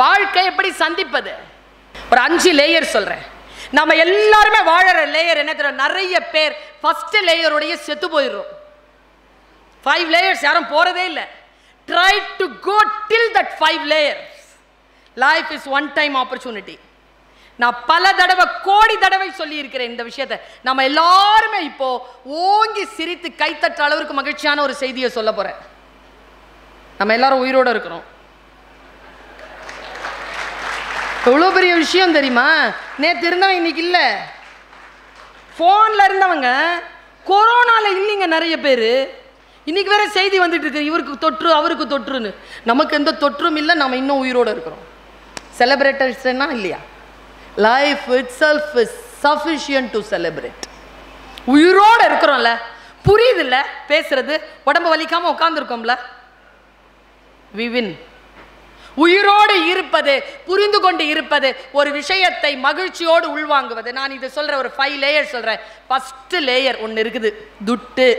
வாழ்க்கை எப்படி சந்திப்பது? ஒரு அஞ்சு லேயர் சொல்றேன். நம்ம எல்லாருமே வாழற லேயர் என்ன தெரியும்? நிறைய பேர் ஃபஸ்ட்டு லேயருடைய செத்து போயிடுறோம். ஃபைவ் லேயர்ஸ் யாரும் போறதே இல்லை. Try to go till that five layers life is one time opportunity நான் பல தடவை கோடி தடவை சொல்லியிருக்கிறேன் இந்த விஷயத்தை. நம்ம எல்லாருமே இப்போ ஓங்கி சிரித்து கைத்தட்ட அளவுக்கு மகிழ்ச்சியான ஒரு செய்தியை சொல்ல போகிறேன் நம்ம எல்லாரும் உயிரோட இருக்கிறோம். எவ்வளோ பெரிய விஷயம் தெரியுமா? நேற்று இருந்தவன் இன்னைக்கு இல்லை. ஃபோனில் இருந்தவங்க கொரோனாவில் இல்லைங்க நிறைய பேர். இன்னைக்கு வேறு செய்தி வந்துட்டு இருக்கு. இவருக்கு தொற்று அவருக்கு தொற்றுன்னு. நமக்கு எந்த தொற்றும் இல்லை நம்ம இன்னும் உயிரோடு இருக்கிறோம். செலிப்ரேட்டர்ஸ்னா இல்லையா? Life itself is sufficient to celebrate உயிரோட இருக்கிறோம்ல. புரியுதுல்ல? பேசுறது உடம்பு வலிக்காமல் உட்காந்துருக்கோம்ல வி வின் உயிரோடு இருப்பது புரிந்து கொண்டு இருப்பது ஒரு விஷயத்தை மகிழ்ச்சியோடு உள்வாங்குவது. நான் இது சொல்ற ஒரு ஃபைவ் லேயர் சொல்றேன். ஃபர்ஸ்ட் லேயர் ஒன்று இருக்குது. துட்டு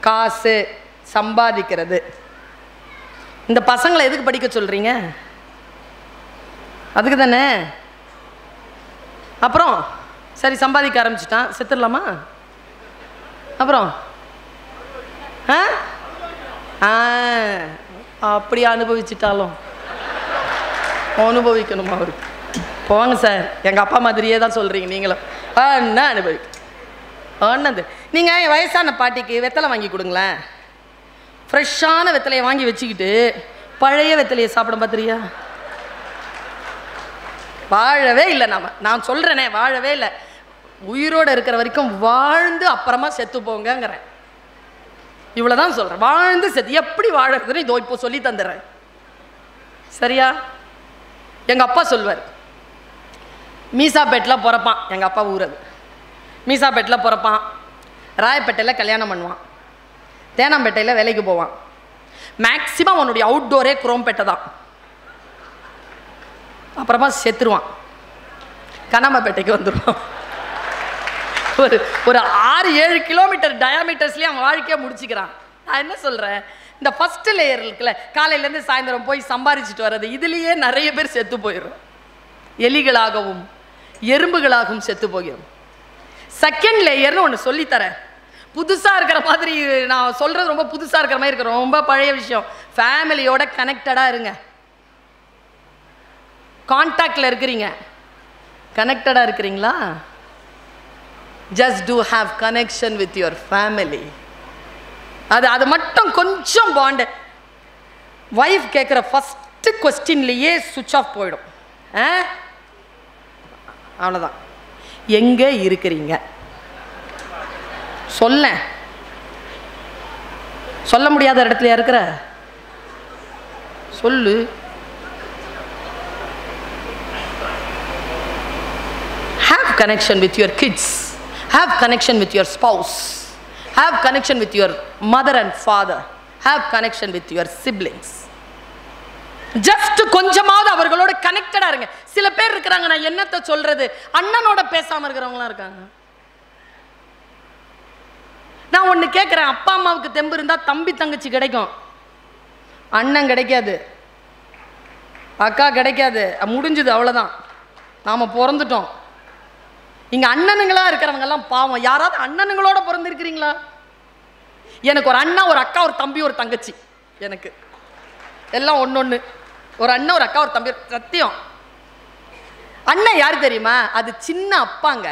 காசு சம்பாதிக்கிறது. இந்த பசங்களை எதுக்கு படிக்க சொல்றீங்க? அதுக்கு தானே? அப்புறம் சரி சம்பாதிக்க ஆரம்பிச்சிட்டான். செத்துடலாமா? அப்புறம் ஆ? ஆ. அப்படி அனுபவிச்சிட்டாலும். அனுபவிக்கணுமா அவருக்கு போங்க சார் எங்கள் அப்பா மாதிரியே தான் சொல்கிறீங்க நீங்களும். என்ன அனுபவி. அண்ணது நீங்கள் என் வயசான பாட்டிக்கு வெத்தலை வாங்கி கொடுங்களேன். ஃப்ரெஷ்ஷான வெத்தலையை வாங்கி வச்சுக்கிட்டு பழைய வெத்தலையை சாப்பிட பார்த்துறியா வாழவே இல்லை நாம நான் சொல்கிறேனே வாழவே இல்லை. உயிரோடு இருக்கிற வரைக்கும் வாழ்ந்து அப்புறமா செத்து போங்கங்கிறேன். இவ்வளோ தான் சொல்கிறேன் வாழ்ந்து செத்து எப்படி வாழறதுன்னு இதோ இப்போ சொல்லி தந்துடுறேன். சரியா? எங்கள் அப்பா சொல்வார். மீசாப்பேட்டில் பிறப்பான். எங்கள் அப்பா ஊர் அது மீசாப்பேட்டில் பிறப்பான். ராயப்பேட்டையில் கல்யாணம் பண்ணுவான். தேனாம்பேட்டையில் வேலைக்கு போவான். மேக்சிமம் அவனுடைய அவுட்டோரே குரோம்பேட்டை தான். அப்புறமா செத்துருவான். கண்ணாம்பேட்டைக்கு வந்துடுவான் ஒரு ஒரு ஆறு ஏழு கிலோமீட்டர் டயாமீட்டர்ஸ்லேயே அவன் வாழ்க்கையை முடிச்சுக்கிறான். நான் என்ன சொல்கிறேன் இந்த ஃபஸ்ட்டு லேயர் இருக்குல்ல காலையிலேருந்து சாயந்தரம் போய் சம்பாரிச்சிட்டு வர்றது இதுலேயே நிறைய பேர் செத்து போயிடும் எலிகளாகவும் எறும்புகளாகவும் செத்து போகிறோம் செகண்ட் லேயர்னு ஒன்று சொல்லித்தரேன். புதுசாக இருக்கிற மாதிரி நான் சொல்கிறது ரொம்ப புதுசாக இருக்கிற மாதிரி இருக்கிறோம் ரொம்ப பழைய விஷயம். ஃபேமிலியோட கனெக்டடாக இருங்க. கான்டாக்டில் இருக்கிறீங்க. கனெக்டடாக இருக்கிறீங்களா? Just to have connection with your family அது அது மட்டும் கொஞ்சம் பாண்டு ஒய்ஃப் கேட்குற ஃபஸ்ட்டு கொஸ்டின்லேயே சுவிட்ச் ஆஃப் போயிடும். ஆ? அவ்வளோதான் எங்கே இருக்கிறீங்க? சொல்ல சொல்ல முடியாத இடத்துல இருக்கிற? சொல்லு. Have connection with your kids have connection with your spouse. Have connection with your mother and father. Have connection with your siblings. Just கொஞ்சமாவது அவர்களோட கனெக்டடா இருங்க. சில பேர் இருக்கிறாங்க நான் என்னத்த சொல்றது? அண்ணனோட பேசாம இருக்கிறவங்களாம் இருக்காங்க. நான் ஒன்று கேட்குறேன் அப்பா அம்மாவுக்கு தெம்பு இருந்தால் தம்பி தங்கச்சி கிடைக்கும். அண்ணன் கிடைக்காது. அக்கா கிடைக்காது. முடிஞ்சுது அவ்வளோதான் நாம் பிறந்துட்டோம். இங்கே அண்ணனுங்களா இருக்கிறவங்கெல்லாம் பாவம். யாராவது அண்ணனுங்களோட பிறந்திருக்கிறீங்களா? எனக்கு ஒரு அண்ணா ஒரு அக்கா ஒரு தம்பி ஒரு தங்கச்சி. எனக்கு. எல்லாம் ஒன்று ஒன்று ஒரு அண்ணன் ஒரு அக்கா ஒரு தம்பி. சத்தியம். அண்ணன் யார் தெரியுமா? அது சின்ன அப்பாங்க.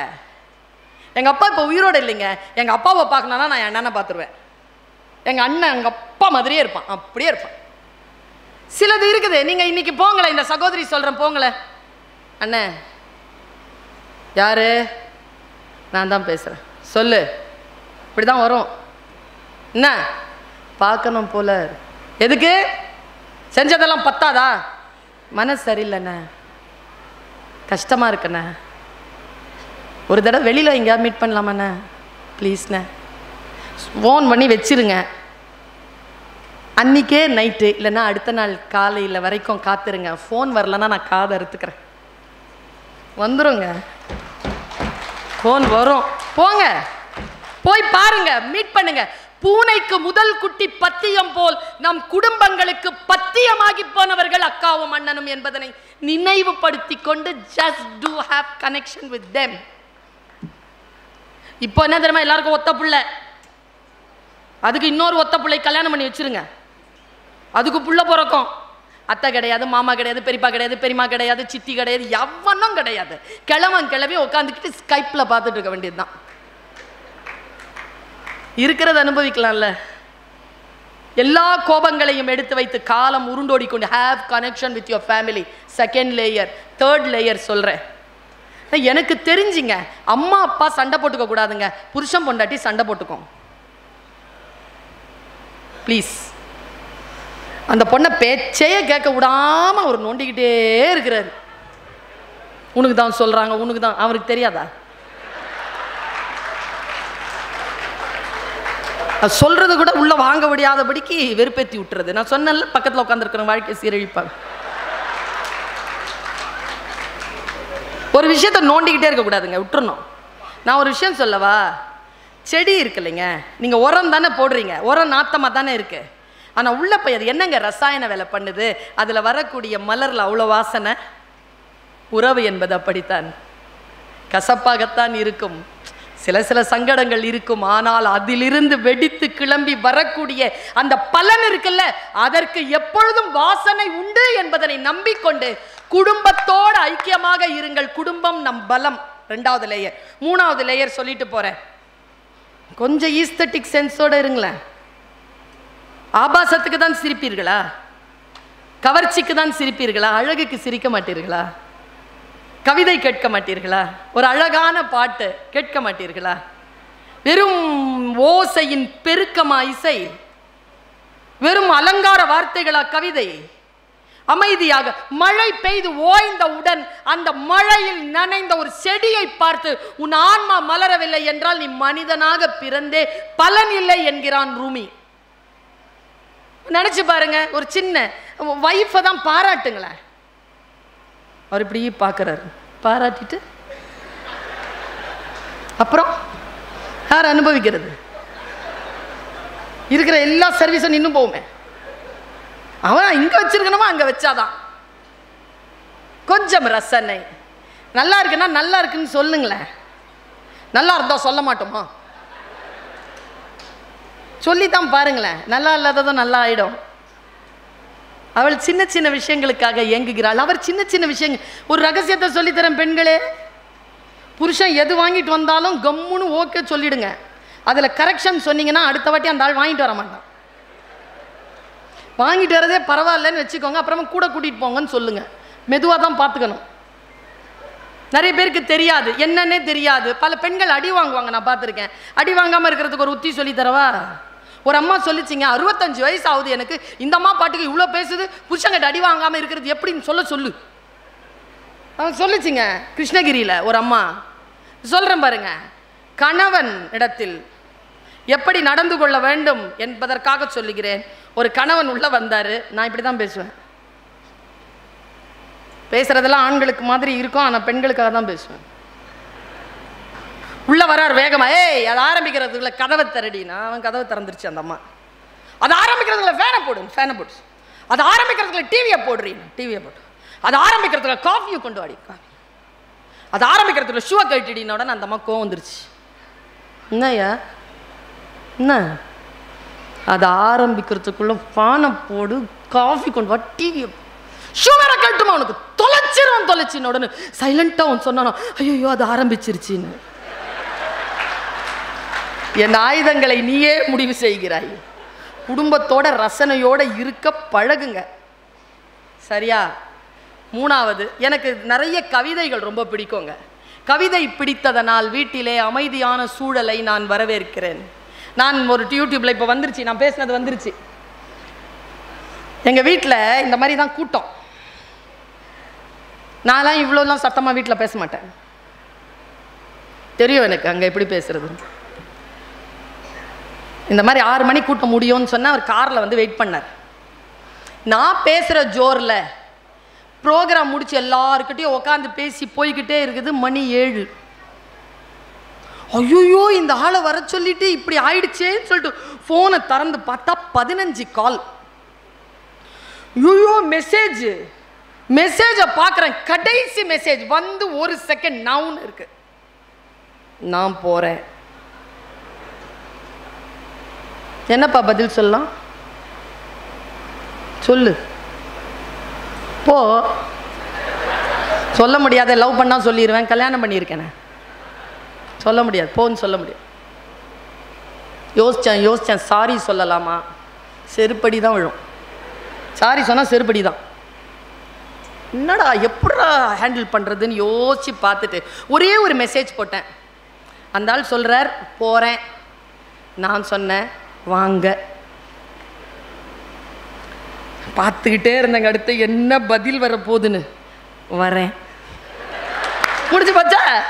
எங்கள் அப்பா இப்போ உயிரோடு இல்லைங்க. எங்கள் அப்பாவை பார்க்கணுன்னா நான் என் அண்ணனை பார்த்துருவேன். எங்கள் அண்ணன் எங்கள் அப்பா மாதிரியே இருப்பான். அப்படியே இருப்பான். சிலது இருக்குது. நீங்கள் இன்னைக்கு போங்களேன். இந்த சகோதரி சொல்கிறேன் போங்களேன். அண்ணே யார்? நான் தான் பேசுகிறேன் சொல்லு. இப்படி தான் வரும். என்ன? பார்க்கணும் போல. எதுக்கு? செஞ்சதெல்லாம் பத்தாதா? மனசு சரியில்லைண்ணே. கஷ்டமாக இருக்குண்ணே. ஒரு தடவை வெளியில் எங்கேயாவது மீட் பண்ணலாமாண்ணே? ப்ளீஸ்ண்ணே ஃபோன் பண்ணி வச்சிருங்க. அன்றைக்கே நைட்டு இல்லைன்னா அடுத்த நாள் காலையில் வரைக்கும் காத்துருங்க. ஃபோன் வரலன்னா நான் காதை அறுத்துக்கிறேன். வந்துருங்க. ஃபோன் வரும். போங்க. போய் பாருங்க மீட் பண்ணுங்க. பூனைக்கு முதல் குட்டி பத்தியம் போல் நம் குடும்பங்களுக்கு பத்தியமாகி போனவர்கள் அக்காவும் அண்ணனும் என்பதனை நினைவுபடுத்தி கொண்டு just to have connection with them இப்போ என்ன தெரியுமா எல்லாருக்கும் ஒத்த பிள்ளை. அதுக்கு இன்னொரு ஒத்த பிள்ளை கல்யாணம் பண்ணி வச்சிருங்க. அதுக்கு புள்ள பிறக்கும். அத்தை கிடையாது மாமா கிடையாது பெரியப்பா கிடையாது பெரியம்மா கிடையாது சித்தி கிடையாது எவனும் கிடையாது. கிழவன் கிளவி உட்காந்துக்கிட்டு ஸ்கைப்பில் பார்த்துட்டு இருக்க வேண்டியதுதான். இருக்கிறத அனுபவிக்கலாம்ல. எல்லா கோபங்களையும் எடுத்து வைத்து காலம் உருண்டோடி கொண்டு have connection with your family second layer third layer சொல்கிறேன் எனக்கு தெரிஞ்சுங்க அம்மா அப்பா சண்டை போட்டுக்க கூடாதுங்க. புருஷன் பொண்டாட்டி சண்டை போட்டுக்கும். ப்ளீஸ் அந்த பொண்ணை பேச்சையே கேட்க விடாமல் அவர் நோண்டிக்கிட்டே இருக்கிறார். உனக்கு தான் சொல்கிறாங்க உனக்கு தான். அவருக்கு தெரியாதா? அது சொல்றது கூட உள்ள வாங்க முடியாதபடிக்கு வெறுப்பேத்தி விட்டுறது. நான் சொன்னேன்ல பக்கத்தில் உட்காந்துருக்கிற வாழ்க்கை சீரழிப்பாங்க. ஒரு விஷயத்த நோண்டிக்கிட்டே இருக்கக்கூடாதுங்க விட்டுறணும். நான் ஒரு விஷயம் சொல்லவா? செடி இருக்கு இல்லைங்க நீங்கள் உரம் தானே போடுறீங்க உரம் நாத்தமாக தானே இருக்கு. ஆனால் உள்ள போய் அது என்னங்க ரசாயன வேலை பண்ணுது? அதில் வரக்கூடிய மலரில் அவ்வளோ வாசனை? உறவு என்பது அப்படித்தான். கசப்பாகத்தான் இருக்கும். சில சில சங்கடங்கள் இருக்கும். ஆனால் அதிலிருந்து வெடித்து கிளம்பி வரக்கூடிய அந்த பலன் இருக்குல்ல? அதற்கு எப்பொழுதும் வாசனை உண்டு என்பதனை நம்பிக்கொண்டு குடும்பத்தோடு ஐக்கியமாக இருங்கள். குடும்பம் நம் பலம். ரெண்டாவது லேயர் மூணாவது லேயர் சொல்லிட்டு போறேன். கொஞ்சம் ஈஸ்தட்டிக் சென்ஸோட இருங்களேன். ஆபாசத்துக்கு தான் சிரிப்பீர்களா? கவர்ச்சிக்கு தான் சிரிப்பீர்களா? அழகுக்கு சிரிக்க மாட்டீர்களா? கவிதை கேட்க மாட்டீர்களா? ஒரு அழகான பாட்டு கேட்க மாட்டீர்களா? வெறும் ஓசையின் பெருக்கமா இசை? வெறும் அலங்கார வார்த்தைகளா கவிதை? அமைதியாக மழை பெய்து ஓய்ந்தவுடன் அந்த மழையில் நனைந்த ஒரு செடியை பார்த்து உன் ஆன்மா மலரவில்லை என்றால் நீ மனிதனாக பிறந்தே பலன் இல்லை என்கிறான் ரூமி. நினச்சி பாருங்க ஒரு சின்ன வைஃபை தான் பாராட்டுங்களேன் அவர் இப்படி பார்க்குறாரு. பாராட்டிட்டு அப்புறம் யார் அனுபவிக்கிறது? இருக்கிற எல்லா சர்வீஸும் நின்று போகுமே. அவன் இங்கே வச்சிருக்கணுமா அங்கே வச்சாதான். கொஞ்சம் ரசனை. நல்லா இருக்குன்னா நல்லா இருக்குன்னு சொல்லுங்களேன். நல்லா இருந்தால் சொல்ல மாட்டோமா? சொல்லித்தான் பாருங்களேன். நல்லா இல்லாததும் நல்லா ஆயிடும். அவள் சின்ன சின்ன விஷயங்களுக்காக இயங்குகிறாள். அவர் சின்ன சின்ன விஷயங்கள் ஒரு ரகசியத்தை சொல்லித்தரேன் பெண்களே. புருஷன் எது வாங்கிட்டு வந்தாலும் கம்முன்னு ஓகே சொல்லிடுங்க. அதில் கரெக்ஷன் சொன்னீங்கன்னா அடுத்த வாட்டி அந்த ஆள் வாங்கிட்டு வர மாட்டான். வாங்கிட்டு வரதே பரவாயில்லன்னு வச்சுக்கோங்க அப்புறமா கூட கூட்டிகிட்டு போங்கன்னு சொல்லுங்கள் மெதுவாக தான் பார்த்துக்கணும். நிறைய பேருக்கு தெரியாது. என்னன்னே தெரியாது. பல பெண்கள் அடி வாங்குவாங்க நான் பார்த்துருக்கேன். அடி வாங்காமல் இருக்கிறதுக்கு ஒரு உத்தி சொல்லி தரவா? ஒரு அம்மா சொல்லிச்சிங்க அறுபத்தஞ்சு வயசு ஆகுது எனக்கு. இந்த அம்மா பாட்டுக்கு இவ்வளோ பேசுது புருஷங்கிட்ட அடி வாங்காமல் இருக்கிறது எப்படின்னு சொல்ல சொல்லு. அவன் சொல்லுச்சுங்க கிருஷ்ணகிரியில் ஒரு அம்மா. சொல்கிறேன் பாருங்க கணவன் இடத்தில் எப்படி நடந்து கொள்ள வேண்டும் என்பதற்காக சொல்லுகிறேன். ஒரு கணவன் உள்ள வந்தார் நான் இப்படி தான் பேசுவேன். பேசுகிறதெல்லாம் ஆண்களுக்கு மாதிரி இருக்கும் ஆனால் பெண்களுக்காக தான் பேசுவேன். உள்ள வரார் வேகமா. ஏய் அது ஆரம்பிக்கிறதுக்குள்ள கதவை திரடினா அவன் கதவை திறந்துருச்சு அந்த அம்மா. அது ஆரம்பிக்கிறதுக்குள்ள ஃபேனை போடுங்க ஃபேனை போட்டு அது ஆரம்பிக்கிறதுக்குள்ள டிவியை போடுறீங்க டிவியை போட்டு அது ஆரம்பிக்கிறதுக்குள்ள காஃபியை கொண்டு வாடி காஃபி அது ஆரம்பிக்கிறதுக்குள்ள ஷூவை கட்டிடின உடனே அந்த அம்மா கோவம் வந்துருச்சு. என்னய்யா? என்ன? அதை ஆரம்பிக்கிறதுக்குள்ள பானை போடு காஃபி கொண்டு வா டிவியை ஷுவரை கழட்டுமா கட்டுமா உனக்கு? தொலைச்சிரும் தொலைச்சின்னு உடனே. சைலண்ட்டாக அவன் சொன்னானோ ஐயோ அது ஆரம்பிச்சிருச்சின்னு. என் ஆயுதங்களை நீயே முடிவு செய்கிறாய். குடும்பத்தோட ரசனையோடு இருக்க பழகுங்க. சரியா? மூணாவது எனக்கு நிறைய கவிதைகள் ரொம்ப பிடிக்குங்க. கவிதை பிடித்ததனால் வீட்டிலே அமைதியான சூழலை நான் வரவேற்கிறேன். நான் ஒரு யூடியூப்பில் இப்போ வந்துருச்சு நான் பேசினது வந்துருச்சு. எங்கள் வீட்டில் இந்த மாதிரி தான் கூட்டம். நான்லாம் இவ்வளோலாம் சத்தமாக வீட்டில் பேச மாட்டேன். தெரியும் எனக்கு அங்கே எப்படி பேசுறது. இந்த மாதிரி ஆறு மணி கூட்டம் முடியும்னு சொன்னால் அவர் காரில் வந்து வெயிட் பண்ணார். நான் பேசுகிற ஜோரில் ப்ரோக்ராம் முடிச்சு எல்லாருக்கிட்டையும் உட்காந்து பேசி போய்கிட்டே இருக்குது மணி ஏழு. ஐயோ இந்த ஆளை வர சொல்லிட்டு இப்படி ஆயிடுச்சேன்னு சொல்லிட்டு ஃபோனை திறந்து பார்த்தா பதினஞ்சு கால் ஐயோ மெசேஜ் மெசேஜை பார்க்குறேன். கடைசி மெசேஜ் வந்து ஒரு செகண்ட் நவுன் இருக்கு. நான் போகிறேன் என்னப்பா பதில் சொல்லலாம்? சொல்லு. போ. சொல்ல முடியாத லவ் பண்ணால் சொல்லிடுவேன் கல்யாணம் பண்ணியிருக்கேனே. சொல்ல முடியாது போன்னு சொல்ல முடியாது. யோசித்தேன் யோசித்தேன் சாரி சொல்லலாமா? செருப்படி தான் விழும். சாரி சொன்னால் செருப்படி தான். என்னடா எப்படா ஹேண்டில் பண்ணுறதுன்னு யோசித்து பார்த்துட்டு ஒரே ஒரு மெசேஜ் போட்டேன். அந்த ஆள் சொல்கிறார் போகிறேன் நான் சொன்னேன் வாங்க. பார்த்துக்கிட்டே இருந்தேங்க அடுத்து என்ன பதில் வர போகுதுன்னு வரேன். முடிஞ்சு போச்சா?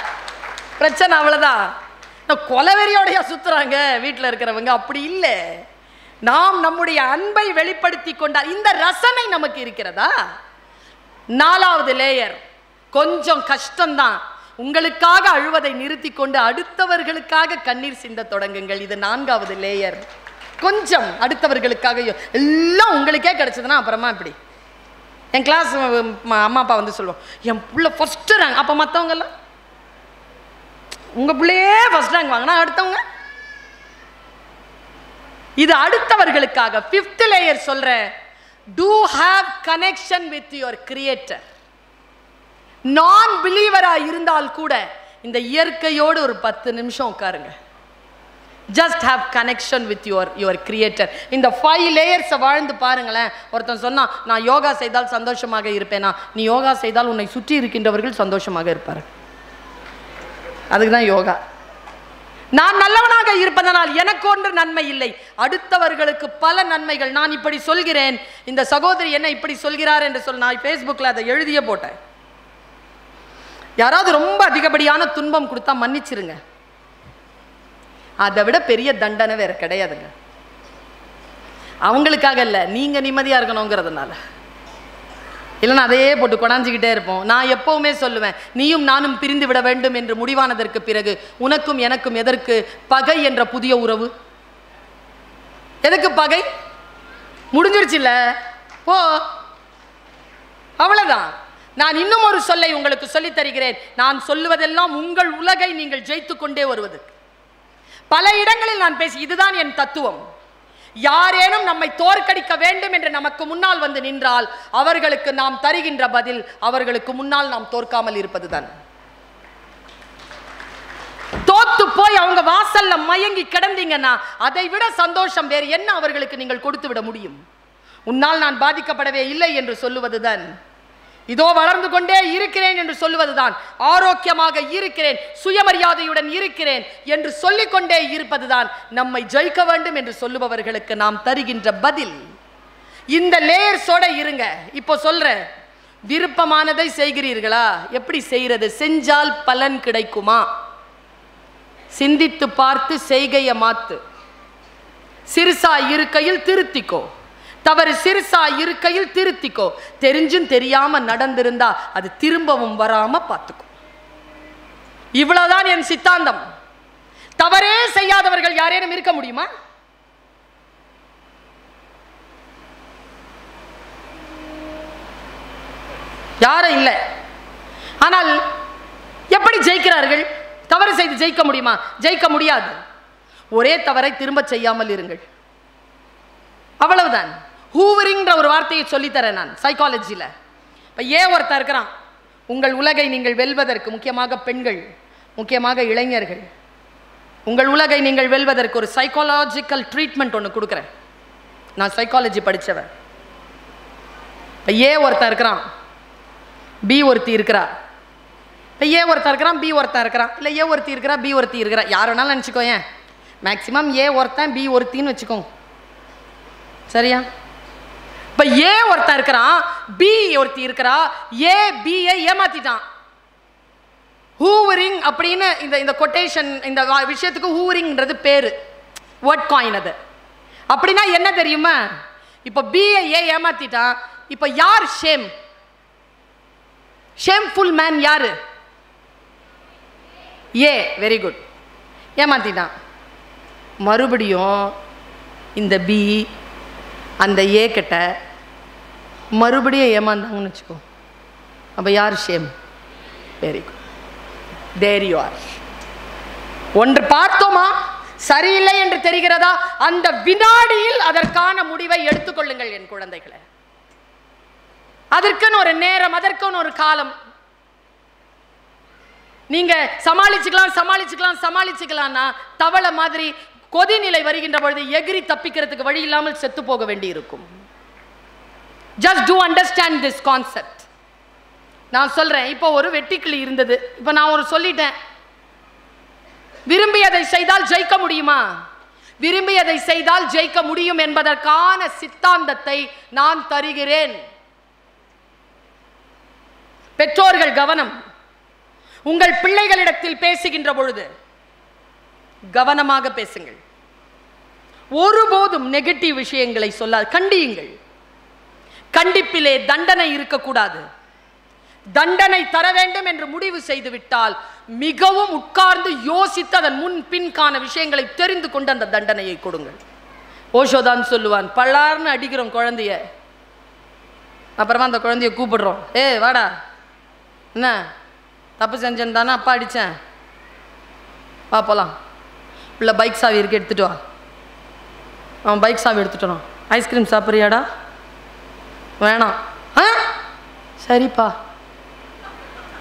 பிரச்சனை அவ்வளோதான் நான் கொலவெறியோடைய சுற்றுறாங்க வீட்டில் இருக்கிறவங்க. அப்படி இல்லை. நாம் நம்முடைய அன்பை வெளிப்படுத்தி கொண்டால் இந்த ரசனை நமக்கு இருக்கிறதா? நாலாவது லேயர் கொஞ்சம் கஷ்டம்தான். உங்களுக்காக அழுவதை நிறுத்தி கொண்டு அடுத்தவர்களுக்காக கண்ணீர் சிந்த தொடங்குங்கள். இது நான்காவது லேயர் கொஞ்சம் அடுத்தவர்களுக்காக எல்லாம் உங்களுக்கே கிடச்சதுன்னா அப்புறமா இப்படி என் கிளாஸ் அம்மா அப்பா வந்து சொல்லுவோம் என் பிள்ள ஃபஸ்ட்டு ரேங்க் அப்போ மற்றவங்கெல்லாம் உங்கள் பிள்ளையே ஃபஸ்ட் ரேங்க் வாங்கினா அடுத்தவங்க? இது அடுத்தவர்களுக்காக ஃபிஃப்த் லேயர் சொல்கிறேன் to have connection with your creator நான் பிலீவராக இருந்தால் கூட இந்த இயற்கையோடு ஒரு பத்து நிமிஷம் உட்காருங்க. Just have connection with your your creator இந்த ஃபைவ் லேயர்ஸை வாழ்ந்து பாருங்களேன். ஒருத்தன் சொன்னால் நான் யோகா செய்தால் சந்தோஷமாக இருப்பேனா? நீ யோகா செய்தால் உன்னை சுற்றி இருக்கின்றவர்கள் சந்தோஷமாக இருப்பார் அதுக்கு தான் யோகா. நான் நல்லவனாக இருப்பதனால் எனக்கு ஒன்று நன்மை இல்லை. அடுத்தவர்களுக்கு பல நன்மைகள். நான் இப்படி சொல்கிறேன். இந்த சகோதரி என்ன இப்படி சொல்கிறார் என்று சொல் நான் ஃபேஸ்புக்கில் அதை எழுதியே போட்டேன். யாராவது ரொம்ப அதிகப்படியான துன்பம் கொடுத்தா மன்னிச்சிருங்க. அதை விட பெரிய தண்டனை வேற கிடையாதுங்க. அவங்களுக்காக இல்லை நீங்க நிம்மதியா இருக்கணுங்கிறதுனால. இல்லைன்னா அதையே போட்டு கொடாஞ்சிக்கிட்டே இருப்போம். நான் எப்பவுமே சொல்லுவேன் நீயும் நானும் பிரிந்து விட வேண்டும் என்று முடிவானதற்கு பிறகு உனக்கும் எனக்கும் எதற்கு பகை என்ற புதிய உறவு? எதுக்கு பகை? முடிஞ்சிருச்சுல்ல. போ. அவ்வளவுதான். நான் இன்னும் ஒரு சொல்லை உங்களுக்கு சொல்லித் தருகிறேன் நான் சொல்லுவதெல்லாம் உங்கள் உலகை நீங்கள் ஜெயித்து கொண்டே வருவது. பல இடங்களில் நான் பேசி இதுதான் என் தத்துவம். யாரேனும் நம்மை தோற்கடிக்க வேண்டும் என்று நமக்கு முன்னால் வந்து நின்றால் அவர்களுக்கு நாம் தருகின்ற பதில் அவர்களுக்கு முன்னால் நாம் தோற்காமல் இருப்பதுதான். தோத்து போய் அவங்க வாசல்ல மயங்கி கிடந்தீங்கன்னா அதை விட சந்தோஷம் வேறு என்ன அவர்களுக்கு நீங்கள் கொடுத்து விட முடியும்? உன்னால் நான் பாதிக்கப்படவே இல்லை என்று சொல்லுவதுதான். இதோ வளர்ந்து கொண்டே இருக்கிறேன் என்று சொல்லுவதுதான். ஆரோக்கியமாக இருக்கிறேன் சுயமரியாதையுடன் இருக்கிறேன் என்று சொல்லிக்கொண்டே இருப்பதுதான் நம்மை ஜெயிக்க வேண்டும் என்று சொல்லுபவர்களுக்கு நாம் தருகின்ற பதில். இந்த லேயர்ஸோட இருங்க. இப்போ சொல்றேன். விருப்பமானதை செய்கிறீர்களா? எப்படி செய்கிறது? செஞ்சால் பலன் கிடைக்குமா? சிந்தித்து பார்த்து செய்கையை மாத்து. சிறுசா இருக்கையில் திருத்திக்கோ. தவறு சிறுசா இருக்கையில் திருத்திக்கோ. தெரிஞ்சும் தெரியாம நடந்திருந்தா அது திரும்பவும் வராம பார்த்துக்கோ. இவ்வளவுதான் என் சித்தாந்தம். தவறே செய்யாதவர்கள் யாரேனும் இருக்க முடியுமா? யாரும் இல்லை. ஆனால் எப்படி ஜெயிக்கிறார்கள்? தவறு செய்து ஜெயிக்க முடியுமா? ஜெயிக்க முடியாது. ஒரே தவறை திரும்ப செய்யாமல் இருங்கள். அவ்வளவுதான். ஹூவரிங்கிற ஒரு வார்த்தையை சொல்லித்தரேன் நான் சைக்காலஜியில் இப்போ ஏன் ஒருத்தர் இருக்கிறான். உங்கள் உலகை நீங்கள் வெல்வதற்கு முக்கியமாக பெண்கள் முக்கியமாக இளைஞர்கள். உங்கள் உலகை நீங்கள் வெல்வதற்கு ஒரு சைக்காலஜிக்கல் ட்ரீட்மெண்ட் ஒன்று கொடுக்குறேன். நான் சைக்காலஜி படித்தவன் இப்போ ஏ ஒருத்தன் இருக்கிறான். பி ஒருத்தி இருக்கிறா. இப்போ ஏ ஒருத்தன் இருக்கிறான் பி ஒருத்தன் இருக்கிறான். இல்லை ஏ ஒருத்தி இருக்கிறா பி ஒருத்தி இருக்கிறா. யார் வேணாலும் நினச்சிக்கோ ஏன்? மேக்ஸிமம் ஏ ஒருத்தன் பி ஒருத்தின்னு வச்சுக்கோங்க. சரியா? இப்போ ஏ ஒருத்தன் இருக்கிறான் பி ஒருத்தி இருக்கிறா ஏ பியை ஏமாத்திட்டான். ஹூவரிங் அப்படின்னு இந்த இந்த கொட்டேஷன் இந்த விஷயத்துக்கு ஹூவரிங்ன்றது பேர். வேர்ட் காயின் அது. அப்படின்னா என்ன தெரியுமா? இப்போ பிஏ ஏ ஏமாத்திட்டான். இப்போ யார் ஷேம் ஷேம்ஃபுல் மேன் யாரு? ஏ வெரி குட் ஏமாத்திட்டான். மறுபடியும் இந்த பி அந்த ஏ கிட்ட மறுபடியும் ஏமாந்தாங்கன்னு வச்சுக்கோ. அப்போ யார் shame? Very good there you are ஒன்று பார்த்தோமா? சரியில்லை என்று தெரிகிறதா? அந்த வினாடியில் அதற்கான முடிவை எடுத்துக்கொள்ளுங்கள் என் குழந்தைகளை. அதற்குன்னு ஒரு நேரம் அதற்குன்னு ஒரு காலம். நீங்க சமாளிச்சுக்கலாம் சமாளிச்சுக்கலாம் சமாளிச்சுக்கலாம்னா தவளை மாதிரி கொதிநிலை வருகின்ற பொழுது எகிரி தப்பிக்கிறதுக்கு வழி இல்லாமல் செத்து போக வேண்டி இருக்கும் just to understand this concept நான் சொல்கிறேன் இப்போ ஒரு வெட்டிக்கிளி இருந்தது. இப்போ நான் ஒரு சொல்லிட்டேன். விரும்பியதை செய்தால் ஜெயிக்க முடியுமா? விரும்பியதை செய்தால் ஜெயிக்க முடியும் என்பதற்கான சித்தாந்தத்தை நான் தருகிறேன். பெற்றோர்கள் கவனம். உங்கள் பிள்ளைகளிடத்தில் பேசுகின்ற பொழுது கவனமாக பேசுங்கள். ஒருபோதும் நெகட்டிவ் விஷயங்களை சொல்லாது. கண்டியுங்கள். கண்டிப்பிலே தண்டனை இருக்கக்கூடாது. தண்டனை தர வேண்டும் என்று முடிவு செய்து விட்டால் மிகவும் உட்கார்ந்து யோசித்து அதன் முன் பின்கான விஷயங்களை தெரிந்து கொண்டு அந்த தண்டனையை கொடுங்கள். ஓஷோதான் சொல்லுவான் பல்லார்னு அடிக்கிறோம் குழந்தைய. அப்புறமா அந்த குழந்தைய கூப்பிடுறோம் ஏ வாடா. என்ன? தப்பு செஞ்சேன் தானே அப்பா அடித்தேன் வா போலாம். இல்லை பைக் சாவி இருக்கு எடுத்துட்டு வா. அவன் பைக் சாவி எடுத்துட்டோம் ஐஸ்கிரீம் சாப்பிட்றியாடா? வேணாம். ஆ? சரிப்பா.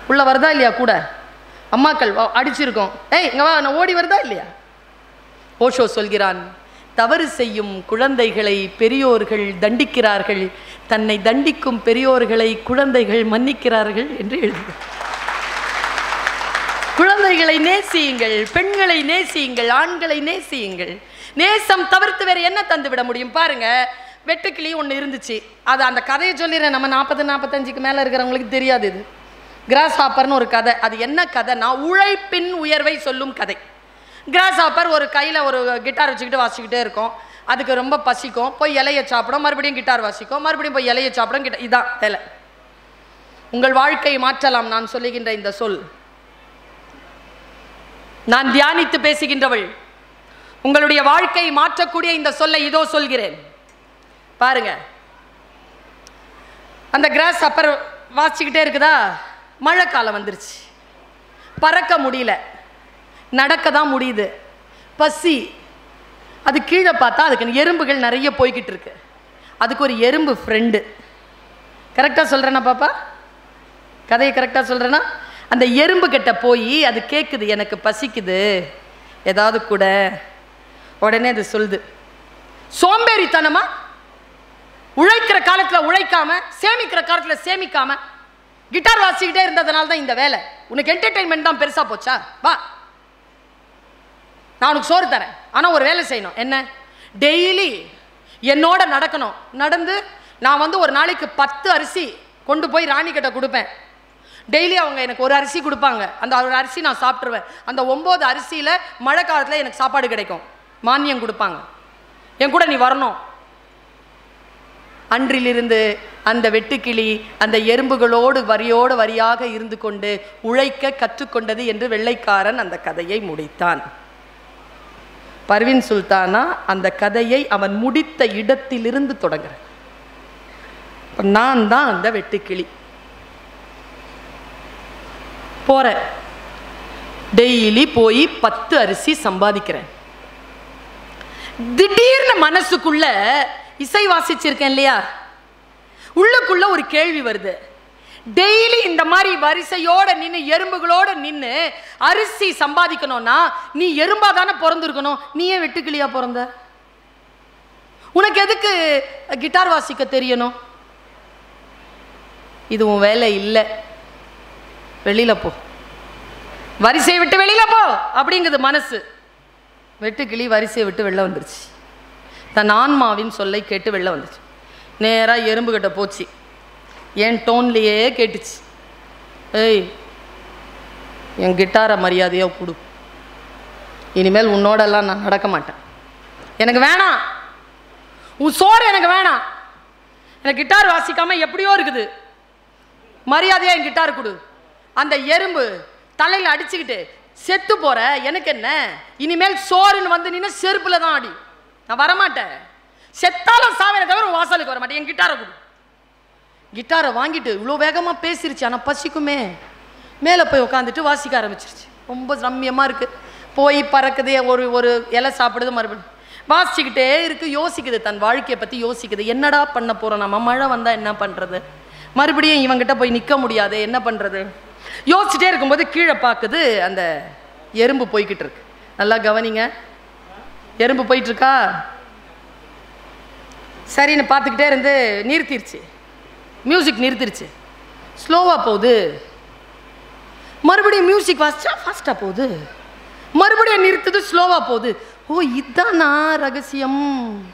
உள்ளே வருதா இல்லையா கூட? அம்மாக்கள் வா, அடிச்சிருக்கோம். ஏய் இங்கே வா நான் ஓடி வருதா இல்லையா? ஓஷோ சொல்கிறான் தவறு செய்யும் குழந்தைகளை பெரியோர்கள் தண்டிக்கிறார்கள். தன்னை தண்டிக்கும் பெரியோர்களை குழந்தைகள் மன்னிக்கிறார்கள் என்று எழுதுகிறார். குழந்தைகளை நேசியுங்கள் பெண்களை நேசியுங்கள் ஆண்களை நேசியுங்கள். நேசம் தவிர்த்து வேற என்ன தந்து விட முடியும்? பாருங்க வெட்டுக்கிளி ஒன்று இருந்துச்சு. அது அந்த கதையை சொல்லிடுறேன். நம்ம நாற்பது நாற்பத்தஞ்சுக்கு மேலே இருக்கிறவங்களுக்கு தெரியாது இது. கிராஸ் ஹாப்பர்னு ஒரு கதை. அது என்ன கதைனா உழைப்பின் உயர்வை சொல்லும் கதை. கிராஸ் ஹாப்பர் ஒரு கையில் ஒரு கிட்டார் வச்சுக்கிட்டு வாசிக்கிட்டே இருக்கும். அதுக்கு ரொம்ப பசிக்கும். போய் இலையை சாப்பிடும். மறுபடியும் கிட்டார் வாசிக்கும். மறுபடியும் போய் இலையை சாப்பிடும். கிட்ட இதான் வேலை. உங்கள் வாழ்க்கையை மாற்றலாம். நான் சொல்லுகின்ற இந்த சொல். நான் தியானித்து பேசுகின்றவள். உங்களுடைய வாழ்க்கையை மாற்றக்கூடிய இந்த சொல்லை இதோ சொல்கிறேன். பாருங்க. அந்த கிராஸ் அப்பர் வாசிக்கிட்டே இருக்குதா? மழை காலம் வந்துருச்சு. பறக்க முடியல. நடக்க தான் முடியுது. பசி. அது கீழே பார்த்தா அதுக்கு எறும்புகள் நிறைய போய்கிட்டு இருக்கு. அதுக்கு ஒரு எறும்பு ஃப்ரெண்டு கரெக்டாக சொல்கிறேனா பாப்பா? கதையை கரெக்டாக சொல்கிறேன்னா அந்த எறும்பு கிட்ட போய் அது கேட்குது எனக்கு பசிக்குது. ஏதாவது கூட. உடனே அது சொல்லுது. சோம்பேறித்தனமா? உழைக்கிற காலத்தில் உழைக்காம சேமிக்கிற காலத்தில் சேமிக்காம கிட்டார் வாசிக்கிட்டே இருந்ததுனால தான் இந்த வேலை. உனக்கு என்டர்டெயின்மெண்ட் தான் பெருசாக போச்சா? வா. நான் உனக்கு சோறு தரேன். ஆனால் ஒரு வேலை செய்யணும். என்ன? டெய்லி என்னோட நடக்கணும். நடந்து நான் வந்து ஒரு நாளைக்கு பத்து அரிசி கொண்டு போய் ராணி கிட்ட கொடுப்பேன். டெய்லி அவங்க எனக்கு ஒரு அரிசி கொடுப்பாங்க. அந்த ஒரு அரிசி நான் சாப்பிட்ருவேன் அந்த ஒம்பது அரிசியில் மழை காலத்தில் எனக்கு சாப்பாடு கிடைக்கும். மானியம் கொடுப்பாங்க. என் கூட நீ வரணும். அன்றிலிருந்து அந்த வெட்டுக்கிளி அந்த எறும்புகளோடு வரியோடு வரியாக இருந்து கொண்டு உழைக்க கற்றுக்கொண்டது என்று வெள்ளைக்காரன் அந்த கதையை முடித்தான். பர்வின் சுல்தானா அந்த கதையை அவன் முடித்த இடத்திலிருந்து தொடங்குறேன். நான் தான் அந்த வெட்டுக்கிளி. போகிறேன் டெய்லி போய் பத்து அரிசி சம்பாதிக்கிறேன். திடீர்னு மனசுக்குள்ள இசை வாசிச்சிருக்கேன் இல்லையா? உள்ளுக்குள்ள ஒரு கேள்வி வருது. டெய்லி இந்த மாதிரி வரிசையோட நின்று எறும்புகளோட நின்று அரிசி சம்பாதிக்கணும்னா நீ எறும்பா தானே பிறந்திருக்கணும். நீ ஏன் வெட்டுக்கிளியா பிறந்த? உனக்கு எதுக்கு கிட்டார் வாசிக்க தெரியணும்? இது உன் வேலை இல்லை. வெளியில போ. வரிசையை விட்டு வெளியில போ அப்படிங்குது மனசு. வெட்டுக்கிளி வரிசையை விட்டு வெளில வந்துருச்சு. தன் ஆன்மாவின் சொல்லை கேட்டு வெளில வந்துச்சு. நேராக எறும்புகிட்ட போச்சு. என் டோன்லேயே கேட்டுச்சு. ஏய் என் கிட்டாரை மரியாதையாக கொடு. இனிமேல் உன்னோடெல்லாம் நான் நடக்க மாட்டேன். எனக்கு வேணாம். உன் சோறு எனக்கு வேணாம். எனக்கு கிட்டார் வாசிக்காமல் எப்படியோ இருக்குது. மரியாதையாக என் கிட்டார் கொடு. அந்த எறும்பு தலையில் அடிச்சுக்கிட்டு செத்து போகிற எனக்கு என்ன? இனிமேல் சோறுன்னு வந்து நின்று செருப்பில் தான் அடி. நான் வரமாட்டேன். செத்தாலும் சாவின தவிர வாசலுக்கு வர மாட்டேன் என் கிட்டாரை கொடு. கிட்டாரை வாங்கிட்டு இவ்வளோ வேகமாக பேசிருச்சு. ஆனால் பசிக்குமே. மேலே போய் உட்காந்துட்டு வாசிக்க ஆரம்பிச்சிருச்சு. ரொம்ப ரம்யமாக இருக்குது போய் பறக்குது ஒரு ஒரு இலை சாப்பிடுது மறுபடியும் வாசிச்சுக்கிட்டே இருக்கு. யோசிக்குது தன் வாழ்க்கையை பற்றி யோசிக்குது. என்னடா பண்ண போகிறோம் நம்ம? மழை வந்தால் என்ன பண்ணுறது மறுபடியும் இவங்கிட்ட போய் நிற்க முடியாது. என்ன பண்ணுறது யோசிச்சுட்டே இருக்கும்போது கீழே பார்க்குது அந்த எறும்பு போய்கிட்டு இருக்கு. நல்லா கவனிங்க. எறும்பு போயிட்டுருக்கா? சரின்னு பார்த்துக்கிட்டே இருந்து நிறுத்திருச்சு. மியூசிக் நிறுத்திருச்சு. ஸ்லோவாக போகுது. மறுபடியும் மியூசிக் வாசிச்சா ஃபாஸ்ட்டாக போகுது. மறுபடியும் நிறுத்துது ஸ்லோவாக போகுது. ஓ இதானா ரகசியம்?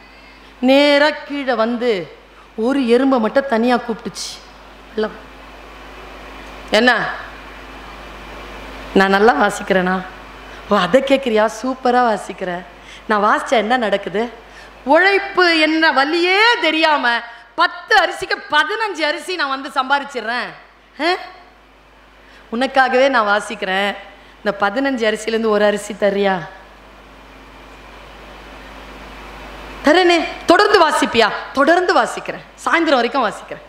நேராக கீழே வந்து ஒரு எறும்பை மட்டும் தனியாக கூப்பிட்டுச்சு. இல்லை. என்ன? நான் நல்லா வாசிக்கிறேனா? ஓ அதை கேட்குறியா சூப்பராக வாசிக்கிறேன் நான் வாசிச்சா என்ன நடக்குது? உழைப்பு என்ன வழியே தெரியாம பத்து அரிசிக்கு பதினஞ்சு அரிசி நான் வந்து சம்பாரிச்சிடுறேன். ஆ? உனக்காகவே நான் வாசிக்கிறேன். இந்த பதினஞ்சு அரிசிலேருந்து ஒரு அரிசி தரியா தரேனே தொடர்ந்து வாசிப்பியா? தொடர்ந்து வாசிக்கிறேன். சாயந்தரம் வரைக்கும் வாசிக்கிறேன்.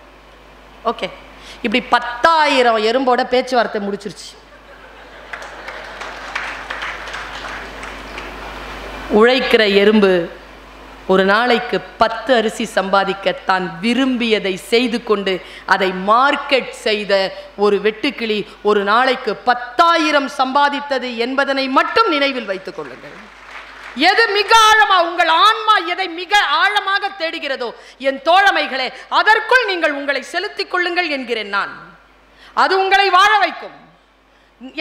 ஓகே. இப்படி பத்தாயிரம் எறும்போட பேச்சுவார்த்தை முடிச்சிருச்சு. உழைக்கிற எறும்பு ஒரு நாளைக்கு பத்து அரிசி சம்பாதிக்க தான் விரும்பியதை செய்து கொண்டு அதை மார்க்கெட் செய்த ஒரு வெட்டுக்கிளி ஒரு நாளைக்கு பத்தாயிரம் சம்பாதித்தது என்பதனை மட்டும் நினைவில் வைத்துக் கொள்ளுங்கள். எது மிக ஆழமா உங்கள் ஆன்மா எதை மிக ஆழமாக தேடுகிறதோ என் தோழமைகளே அதற்குள் நீங்கள் உங்களை செலுத்திக் கொள்ளுங்கள் என்கிறேன் நான். அது உங்களை வாழ வைக்கும்.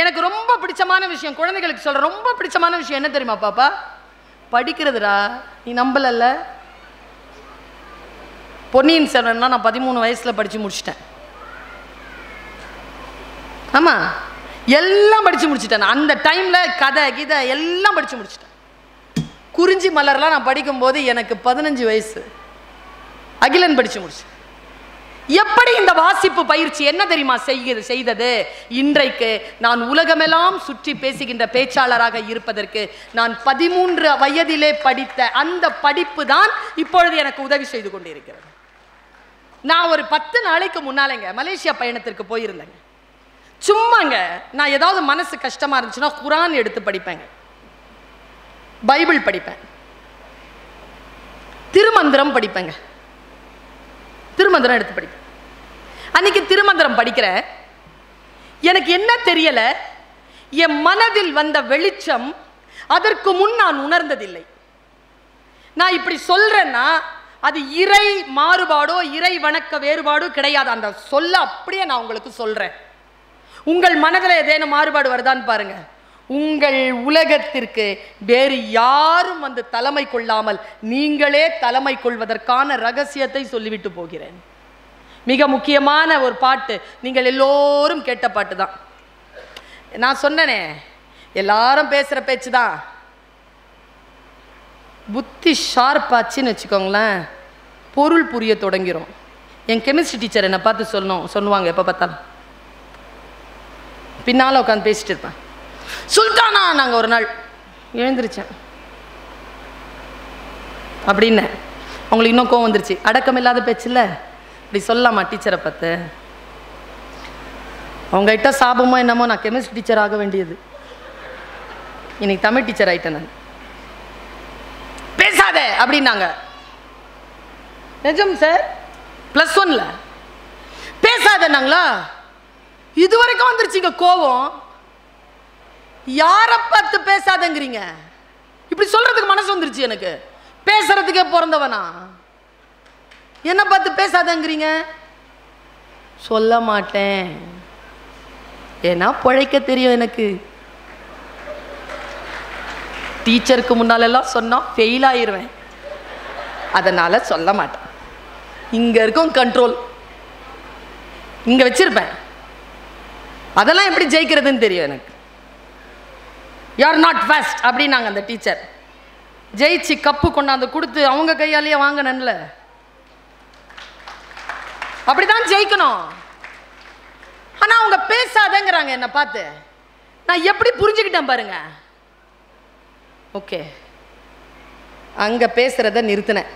எனக்கு ரொம்ப பிடிச்சமான விஷயம் குழந்தைகளுக்கு சொல்ற ரொம்ப பிடிச்சமான விஷயம் என்ன தெரியுமா பாப்பா? படிக்கிறதுடா நீ நம்பலல்ல? பொன்னியின் செல்வன்லாம் நான் பதிமூணு வயசில் படித்து முடிச்சிட்டேன். ஆமாம் எல்லாம் படித்து முடிச்சிட்டேன் நான். அந்த டைமில் கதை கிதை எல்லாம் படித்து முடிச்சிட்டேன். குறிஞ்சி மலர்லாம் நான் படிக்கும்போது எனக்கு பதினஞ்சு வயசு. அகிலன் படித்து முடிச்சேன். எப்படி இந்த வாசிப்பு பயிற்சி என்ன தெரியுமா செய்கிறது செய்தது? இன்றைக்கு நான் உலகமெல்லாம் சுற்றி பேசுகின்ற பேச்சாளராக இருப்பதற்கு நான் பதிமூன்று வயதிலே படித்த அந்த படிப்பு தான் இப்பொழுது எனக்கு உதவி செய்து கொண்டிருக்கிறது. நான் ஒரு பத்து நாளைக்கு முன்னாலேங்க மலேசியா பயணத்திற்கு போயிருந்தேங்க. சும்மாங்க நான் ஏதாவது மனசு கஷ்டமா இருந்துச்சுன்னா குரான் எடுத்து படிப்பேங்க. பைபிள் படிப்பேன். திருமந்திரம் படிப்பேங்க. திருமந்திரம் எடுத்து படி அன்னைக்கு திருமந்திரம் படிக்கிறேன் எனக்கு என்ன தெரியல என் மனதில் வந்த வெளிச்சம் அதற்கு முன் நான் உணர்ந்ததில்லை. நான் இப்படி சொல்றேன்னா அது இறை மாறுபாடோ இறை வணக்க வேறுபாடோ கிடையாது. அந்த சொல்ல அப்படியே நான் உங்களுக்கு சொல்றேன். உங்கள் மனதில் ஏதேனும் மாறுபாடு வருதான்னு பாருங்க. உங்கள் உலகத்திற்கு வேறு யாரும் வந்து தலைமை கொள்ளாமல் நீங்களே தலைமை கொள்வதற்கான ரகசியத்தை சொல்லிவிட்டு போகிறேன். மிக முக்கியமான ஒரு பாட்டு நீங்கள் எல்லோரும் கேட்ட பாட்டு தான். நான் சொன்னனே எல்லாரும் பேசுகிற பேச்சு தான். புத்தி ஷார்ப்பாச்சுன்னு வச்சுக்கோங்களேன் பொருள் புரிய தொடங்கிரும். என் கெமிஸ்ட்ரி டீச்சர் என்னை பார்த்து சொல்லணும் சொல்லுவாங்க எப்போ பார்த்தாலும். பின்னால் உட்காந்து பேசிட்டு இருப்பேன். சுல்தானா நாங்கள் ஒரு நாள் எழுந்திருச்சேன் அப்படின்னு. அவங்களுக்கு இன்னும் கோவம் வந்துருச்சு. அடக்கம் இல்லாத பேச்சில்ல? இப்படி சொல்லலாமா டீச்சரை பார்த்து? அவங்ககிட்ட சாபமோ என்னமோ நான் கெமிஸ்ட்ரி டீச்சர் ஆக வேண்டியது. இன்னைக்கு தமிழ் டீச்சர் ஆயிட்டேன் நான். பேசாத அப்படின்னாங்க. நிஜம் சார் ப்ளஸ் ஒன்ல பேசாதன்னாங்களா இது வரைக்கும் வந்துருச்சுங்க கோவம். யாரை பார்த்து பேசாதங்கிறீங்க? இப்படி சொல்றதுக்கு மனசு வந்துருச்சு எனக்கு. பேசுறதுக்கே பிறந்தவனா? என்ன பார்த்து பேசாதங்கிறீங்க? சொல்ல மாட்டேன். ஏன்னா பிழைக்க தெரியும் எனக்கு. டீச்சருக்கு முன்னாலெல்லாம் சொன்னால் ஃபெயில் ஆயிடுவேன் அதனால் சொல்ல மாட்டேன். இங்கே இருக்கும் கண்ட்ரோல் இங்கே வச்சுருப்பேன். அதெல்லாம் எப்படி ஜெயிக்கிறதுன்னு தெரியும் எனக்கு. யார் நாட் ஃபஸ்ட் அப்படின்னாங்க அந்த டீச்சர் ஜெயிச்சு கப்பு கொண்டாந்து கொடுத்து அவங்க கையாலேயே வாங்கினேன்ல அப்படிதான் ஜெயிக்கணும். ஆனால் அவங்க பேசாதேங்கிறாங்க என்னை பார்த்து. நான் எப்படி புரிஞ்சுக்கிட்டேன் பாருங்க. ஓகே அங்க பேசுறத நிறுத்தினேன்.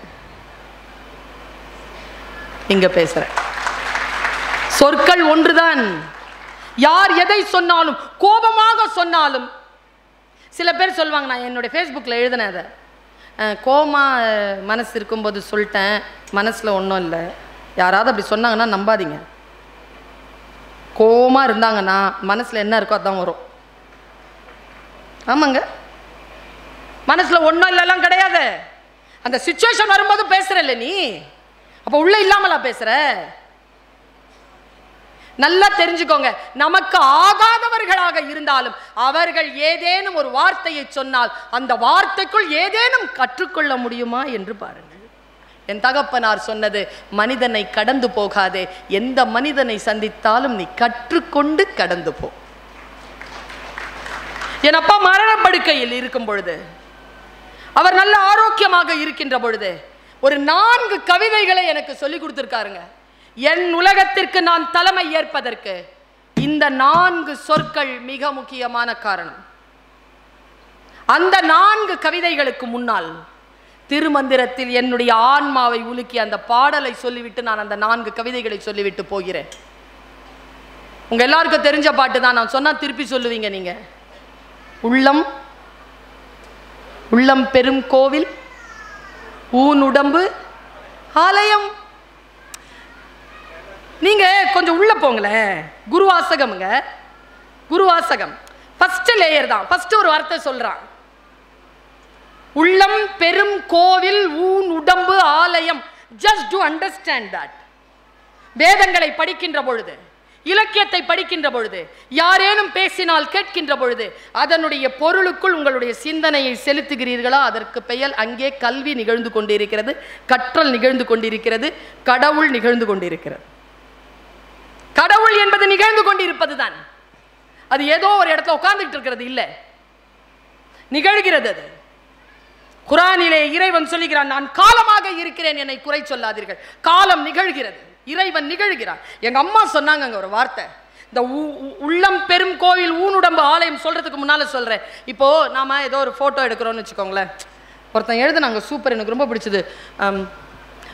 இங்க பேசுகிறேன் சொற்கள் ஒன்றுதான். யார் எதை சொன்னாலும் கோபமாக சொன்னாலும் சில பேர் சொல்லுவாங்க நான் என்னுடைய ஃபேஸ்புக்கில் எழுதினேன் அதை. கோமா மனசு இருக்கும்போது சொல்லிட்டேன் மனசில் ஒன்றும் இல்லை. யாராவது அப்படி சொன்னாங்கன்னா நம்பாதீங்க. கோவமா இருந்தாங்கன்னா மனசில் என்ன இருக்கோ அதான் வரும். ஆமாங்க. மனசில் ஒன்றும் இல்லைலாம் கிடையாது. அந்த சுச்சுவேஷன் வரும்போது பேசுறல்ல நீ? அப்போ உள்ளே இல்லாமலா பேசுகிற நல்லா தெரிஞ்சுக்கோங்க. நமக்கு ஆகாதவர்களாக இருந்தாலும் அவர்கள் ஏதேனும் ஒரு வார்த்தையை சொன்னால் அந்த வார்த்தைக்குள் ஏதேனும் கற்றுக்கொள்ள முடியுமா என்று பாருங்கள். என் தகப்பனார் சொன்னது மனிதனை கடந்து போகாதே. எந்த மனிதனை சந்தித்தாலும் நீ கற்றுக்கொண்டு கடந்து போ. என் அப்பா மரணப்படுக்கையில் இருக்கும் பொழுது அவர் நல்ல ஆரோக்கியமாக இருக்கின்ற பொழுது ஒரு நான்கு கவிதைகளை எனக்கு சொல்லி கொடுத்துருக்காருங்க. என் உலகத்திற்கு நான் தலைமை ஏற்பதற்கு இந்த நான்கு சொற்கள் மிக முக்கியமான காரணம். அந்த நான்கு கவிதைகளுக்கு முன்னால் திருமந்திரத்தில் என்னுடைய ஆன்மாவை உலுக்கி அந்த பாடலை சொல்லிவிட்டு நான் அந்த நான்கு கவிதைகளை சொல்லிவிட்டு போகிறேன். உங்க எல்லாருக்கும் தெரிஞ்ச பாட்டு தான். நான் சொன்னா திருப்பி சொல்லுவீங்க நீங்க. உள்ளம் உள்ளம் பெரும் கோவில் ஊன் உடம்பு ஆலயம். நீங்க கொஞ்சம் உள்ள போங்களேன். குருவாசகமுங்க. குருவாசகம். ஃபர்ஸ்ட் லேயர் தான். ஃபர்ஸ்ட் ஒரு வார்த்தை சொல்றான். உள்ளம் பெரும் கோவில் ஊன் உடம்பு ஆலயம். ஜஸ்ட் டு அண்டர்ஸ்டாண்ட் தட் வேதங்களை படிக்கின்ற பொழுது இலக்கியத்தை படிக்கின்ற பொழுது யாரேனும் பேசினால் கேட்கின்ற பொழுது அதனுடைய பொருளுக்குள் உங்களுடைய சிந்தனையை செலுத்துகிறீர்களா? அதற்கு பெயர் அங்கே கல்வி நிகழ்ந்து கொண்டிருக்கிறது கற்றல் நிகழ்ந்து கொண்டிருக்கிறது கடவுள் நிகழ்ந்து கொண்டிருக்கிறது. கடவுள் என்பது நிகழ்ந்து கொண்டிருப்பதுதான். அது ஏதோ ஒரு இடத்துல உட்கார்ந்துட்டு இருக்கிறது இல்லை. நிகழ்கிறது அது. குரானிலே இறைவன் சொல்லுகிறான் நான் காலமாக இருக்கிறேன் என்னை குறை சொல்லாதீர்கள். காலம் நிகழ்கிறது. இறைவன் நிகழ்கிறான். எங்க அம்மா சொன்னாங்க அங்க ஒரு வார்த்தை. இந்த உ- உ- உள்ளம் பெரும் கோவில் ஊனுடம்பு ஆலயம் சொல்றதுக்கு முன்னால சொல்றேன். இப்போ நாம ஏதோ ஒரு போட்டோ எடுக்கிறோம்னு வச்சுக்கோங்களேன். ஒருத்தன் எழுதுனாங்க சூப்பர் எனக்கு ரொம்ப பிடிச்சது.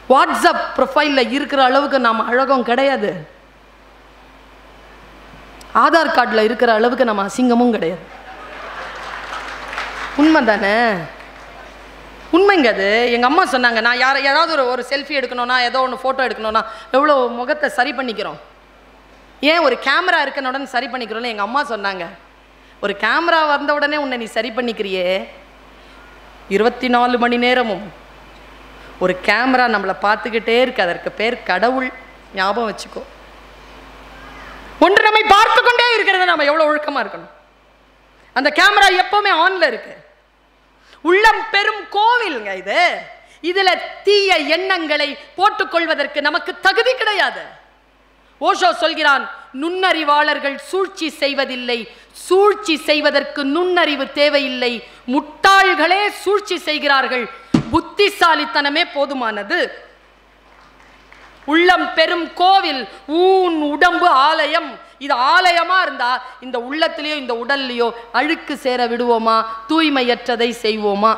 வாட்ஸ்அப் ப்ரொஃபைலில் இருக்கிற அளவுக்கு நாம் அழகும் கிடையாது. ஆதார் கார்டில் இருக்கிற அளவுக்கு நம்ம அசிங்கமும் கிடையாது. உண்மை தானே? உண்மைங்க அது. எங்கள் அம்மா சொன்னாங்க நான் யார் ஏதாவது ஒரு ஒரு செல்ஃபி எடுக்கணும்னா ஏதோ ஒன்று ஃபோட்டோ எடுக்கணும்னா எவ்வளோ முகத்தை சரி பண்ணிக்கிறோம்? ஏன் ஒரு கேமரா இருக்கன உடனே சரி பண்ணிக்கிறோம்னு எங்கள் அம்மா சொன்னாங்க. ஒரு கேமரா வந்த உடனே உன்னை நீ சரி பண்ணிக்கிறியே. இருபத்தி நாலு மணி நேரமும் ஒரு கேமரா நம்மளை பார்த்துக்கிட்டே இருக்கு. அதற்கு பேர் கடவுள். ஞாபகம் வச்சுக்கோ. ஒன்று நம்மை பார்த்து கொண்டே இருக்கிறது. நம்ம எவ்வளோ ஒழுக்கமாக இருக்கணும். அந்த கேமரா எப்பவுமே ஆன்ல இருக்கு. உள்ளம் பெரும் கோவில்ங்க இது. இதுல தீய எண்ணங்களை போட்டுக்கொள்வதற்கு நமக்கு தகுதி கிடையாது. ஓஷோ சொல்கிறான் நுண்ணறிவாளர்கள் சூழ்ச்சி செய்வதில்லை. சூழ்ச்சி செய்வதற்கு நுண்ணறிவு தேவையில்லை. முட்டாள்களே சூழ்ச்சி செய்கிறார்கள். புத்திசாலித்தனமே போதுமானது. உள்ளம் பெரும் கோவில் ஊன் உடம்பு ஆலயம். இது ஆலயமா இருந்தா இந்த உள்ளத்திலேயோ இந்த உடல்லையோ அழுக்கு சேர விடுவோமா? தூய்மையற்றதை செய்வோமா?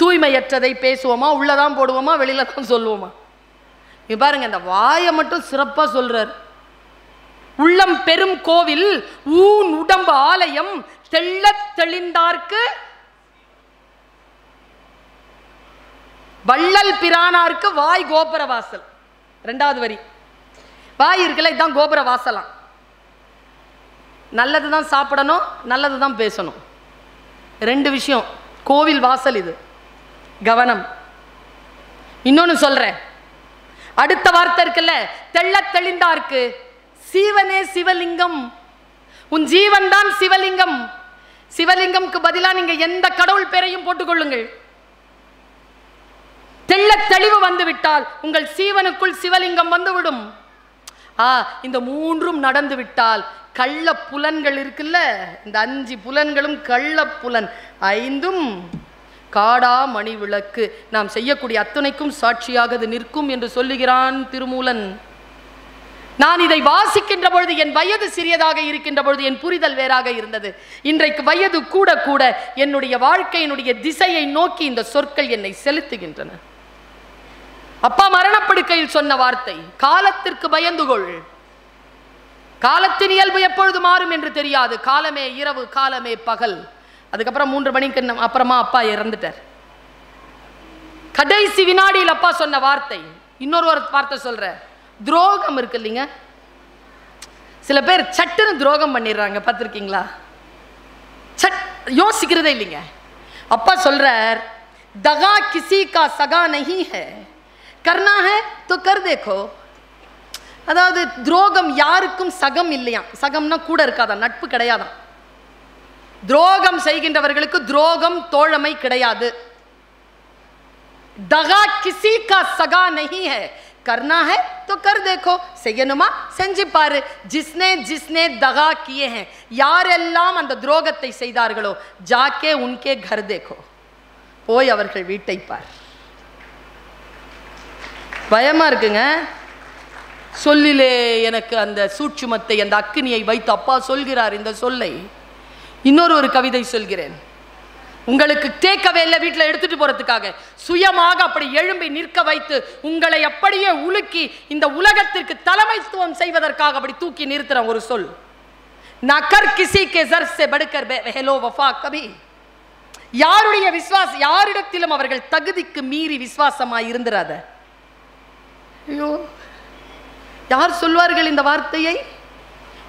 தூய்மையற்றதை பேசுவோமா? உள்ளதான் போடுவோமா? வெளியில தான் சொல்லுவோமா? இங்க பாருங்க இந்த வாயை மட்டும் சிறப்பா சொல்றார். உள்ளம் பெரும் கோவில் ஊன் உடம்பு ஆலயம் தெள்ள தெளிந்தார்க்கு வள்ளல் பிரானாருக்கு வாய் கோபுர வாசல். ரெண்டாவது வரி. வாய் இருக்குல்ல இதுதான் கோபுர வாசலாம். நல்லது தான் சாப்பிடணும் நல்லது தான் பேசணும். ரெண்டு விஷயம். கோவில் வாசல் இது. கவனம். இன்னொன்று சொல்கிறேன் அடுத்த வார்த்தை இருக்குல்ல தெள்ளத் தெளிந்தார்க்கு. சீவனே சிவலிங்கம். உன் ஜீவன் தான் சிவலிங்கம். சிவலிங்கம்க்கு பதிலாக நீங்கள் எந்த கடவுள் பேரையும் போட்டுக்கொள்ளுங்கள். தெள்ள தெளிவு வந்து விட்டால் உங்கள் சீவனுக்குள் சிவலிங்கம் வந்துவிடும். ஆ இந்த மூன்றும் நடந்து விட்டால் கள்ள புலன்கள் இருக்குல்ல? இந்த அஞ்சு புலன்களும் கள்ள புலன். ஐந்தும் காடா மணி விளக்கு. நாம் செய்யக்கூடிய அத்தனைக்கும் சாட்சியாக அது நிற்கும் என்று சொல்லுகிறான் திருமூலன். நான் இதை வாசிக்கின்ற பொழுது என் வயது சிறியதாக இருக்கின்ற பொழுது என் புரிதல் வேறாக இருந்தது. இன்றைக்கு வயது கூட கூட என்னுடைய வாழ்க்கையினுடைய திசையை நோக்கி இந்த சொற்கள் என்னை செலுத்துகின்றன. அப்பா மரணப்படுக்கையில் சொன்ன வார்த்தை காலத்திற்கு பயந்துகொள். காலத்தின் இயல்பு எப்பொழுது மாறும் என்று தெரியாது. காலமே இரவு காலமே பகல். அதுக்கப்புறம் மூன்று மணிக்கு அப்புறமா அப்பா இறந்துட்டார். கடைசி வினாடியில் அப்பா சொன்ன வார்த்தை இன்னொரு வார்த்தை சொல்ற துரோகம் இருக்கு இல்லைங்க? சில பேர் சட்டுன்னு துரோகம் பண்ணிடுறாங்க பார்த்துருக்கீங்களா? சட் யோசிக்கிறதே இல்லைங்க. அப்பா சொல்றார் தகா கிசி கா சகா நகி करना है तो कर देखो அதாவது துரோகம் யாருக்கும் சகம் இல்லையா சகம்னா கூட இருக்காதா நட்பு கிடையாதாம் துரோகம் செய்கின்றவர்களுக்கு துரோகம் தோழமை கிடையாது दगा किसी का सगा नहीं है करना है तो कर देखो செய்யணுமா செஞ்சு பாரு ஜிஸ்னே ஜிஸ்னே தகா கியே हैं யாரெல்லாம் அந்த துரோகத்தை செய்தார்களோ ஜாக்கே உன்கே घर देखो போய் அவர்கள் வீட்டை பார் பயமாக இருக்குங்க. சொல்லிலே எனக்கு அந்த சூட்சுமத்தை அந்த அக்கினியை வைத்து அப்பா சொல்கிறார் இந்த சொல்லை. இன்னொரு ஒரு கவிதை சொல்கிறேன். உங்களுக்கு தேக்கவே இல்லை வீட்டில் எடுத்துட்டு போகிறதுக்காக சுயமாக அப்படி எழும்பி நிற்க வைத்து உங்களை அப்படியே உலுக்கி இந்த உலகத்திற்கு தலைமைத்துவம் செய்வதற்காக அப்படி தூக்கி நிறுத்துறேன் ஒரு சொல். நகர் கிசி கே ஜர் சே படுக்கர் ஹெலோ வஃபா கபி யாருடைய விசுவாசம் யாரிடத்திலும் அவர்கள் தகுதிக்கு மீறி விசுவாசமாக இருந்துராத ஐயோ யார் சொல்வார்கள் இந்த வார்த்தையை?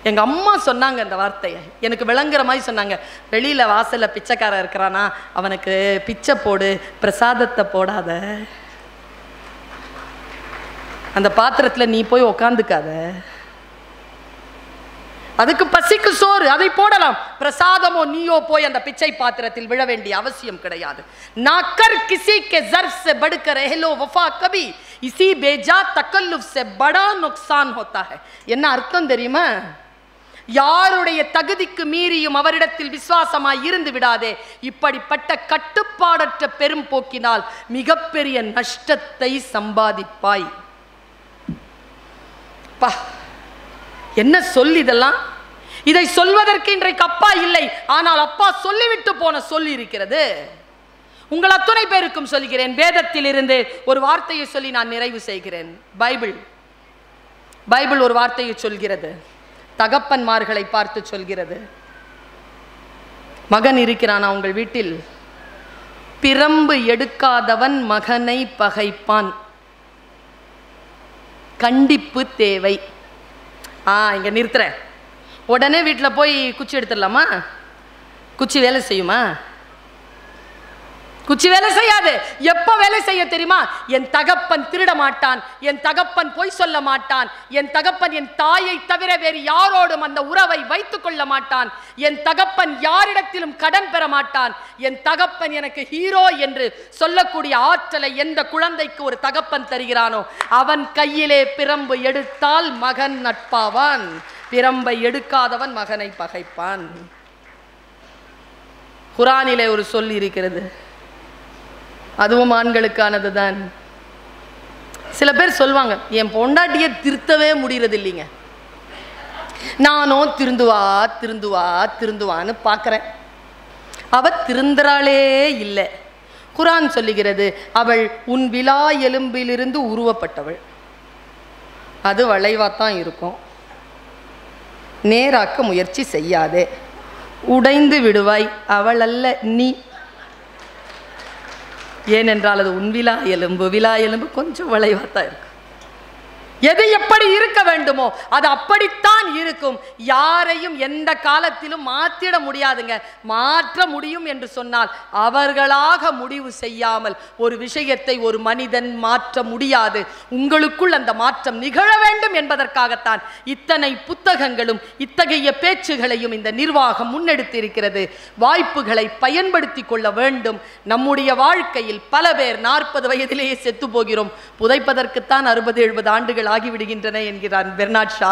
எங்க அம்மா சொன்னாங்க இந்த வார்த்தையை. எனக்கு விளங்குற மாதிரி சொன்னாங்க. வெளியில வாசல்ல பிச்சைக்காரன் இருக்கிறானா? அவனுக்கு பிச்சை போடு பிரசாதத்தை போடாத. அந்த பாத்திரத்துல நீ போய் உக்காந்துக்காத. அதுக்கு பசிக்கு சோறு அதை போடலாம் பிரசாதமோ நீயோ போய் அந்த பிச்சை பாத்திரத்தில் விழ வேண்டிய அவசியம் கிடையாது நாக்கர் கிசி के जर्फ से बढ़कर रहलो वफा कभी इसी बेजा तकल्लुफ से बड़ा नुकसान होता है என்ன அர்த்தம் தெரியுமா யாருடைய தகுதிக்கு மீறியும் அவரிடத்தில் விசுவாசமாய் இருந்து விடாதே இப்படிப்பட்ட கட்டுப்பாடற்ற பெரும் போக்கினால் மிகப்பெரிய நஷ்டத்தை சம்பாதிப்பாய் பா என்ன சொல் இதெல்லாம்? இதை சொல்வதற்கு இன்றைக்கு அப்பா இல்லை. ஆனால் அப்பா சொல்லிவிட்டு போன சொல் இருக்கிறது. உங்கள் அத்துணை பேருக்கும் சொல்கிறேன். வேதத்தில் இருந்து ஒரு வார்த்தையை சொல்லி நான் நிறைவு செய்கிறேன். பைபிள். பைபிள் ஒரு வார்த்தையை சொல்கிறது. தகப்பன்மார்களை பார்த்து சொல்கிறது. மகன் இருக்கிறானா உங்கள் வீட்டில்? பிரம்பு எடுக்காதவன் மகனை பகைப்பான். கண்டிப்பு தேவை. ஆ இங்கே நிறுத்துறேன். உடனே வீட்டில் போய் குச்சி எடுத்துடலாமா? குச்சி வேலை செய்யுமா? குச்சி வேலை செய்யாது. எப்ப வேலை செய்ய தெரியுமா? என் தகப்பன் திருட மாட்டான். என் தகப்பன் பொய் சொல்ல மாட்டான். என் தகப்பன் என் தாயை தவிர வேறு யாரோடும் அந்த உறவை வைத்துக் கொள்ள மாட்டான். என் தகப்பன் யாரிடத்திலும் கடன் பெற மாட்டான். என் தகப்பன் எனக்கு ஹீரோ என்று சொல்லக்கூடிய ஆற்றலை எந்த குழந்தைக்கு ஒரு தகப்பன் தருகிறானோ அவன் கையிலே பிரம்பு எடுத்தால் மகன் நட்பாவான். பிரம்பை எடுக்காதவன் மகனை பகைப்பான். குரானிலே ஒரு சொல் இருக்கிறது. அதுவும் ஆண்களுக்கானது தான் சில பேர் சொல்லுவாங்க என் பொண்டாட்டியை திருத்தவே முடியறது இல்லைங்க நானும் திருந்துவா திருந்துவா திருந்துவான்னு பார்க்குறேன். அவ திருந்துறாளே இல்லை. குரான் சொல்லுகிறது அவள் உன் விழா எலும்பிலிருந்து உருவப்பட்டவள். அது வளைவாத்தான் இருக்கும். நேராக்க முயற்சி செய்யாதே. உடைந்து விடுவாய் அவள் அல்ல நீ ஏனென்றால் அது உன் விழா எலும்பு விழா எலும்பு கொஞ்சம் வளைவாத்தான் இருக்கும் எது எப்படி இருக்க வேண்டுமோ அது அப்படித்தான் இருக்கும். யாரையும் எந்த காலத்திலும் மாற்றிட முடியாதுங்க. மாற்ற முடியும் என்று சொன்னால் அவர்களாக முடிவு செய்யாமல் ஒரு விஷயத்தை ஒரு மனிதன் மாற்ற முடியாது. உங்களுக்குள் அந்த மாற்றம் நிகழ வேண்டும் என்பதற்காகத்தான் இத்தனை புத்தகங்களும் இத்தகைய பேச்சுகளையும் இந்த நிர்வாகம் முன்னெடுத்திருக்கிறது. வாய்ப்புகளை பயன்படுத்தி கொள்ள வேண்டும். நம்முடைய வாழ்க்கையில் பல பேர் நாற்பது வயதிலேயே செத்து போகிறோம். புதைப்பதற்குத்தான் அறுபது எழுபது ஆண்டுகள் ஆகிவிடுகின்றன என்கிறார் பெர்னாட் ஷா.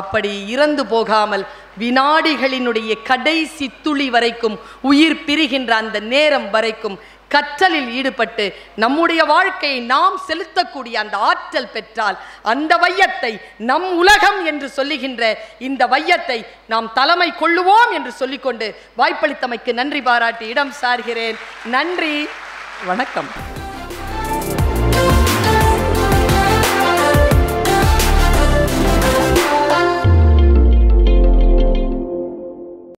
அப்படி இறந்து போகாமல் வினாடிகளினுடைய கடைசி துளி வரைக்கும் உயிர் பிரிகின்ற அந்த நேரம் வரைக்கும் கற்றலில் ஈடுபட்டு நம்முடைய வாழ்க்கையை நாம் செலுத்தக்கூடிய அந்த ஆற்றல் பெற்றால் அந்த வையத்தை நம் உலகம் என்று சொல்லுகின்ற இந்த வையத்தை நாம் தலைமை கொள்ளுவோம் என்று சொல்லிக்கொண்டு வாய்ப்பளித்தமைக்கு நன்றி பாராட்டி இடம் சார்கிறேன். நன்றி. வணக்கம்.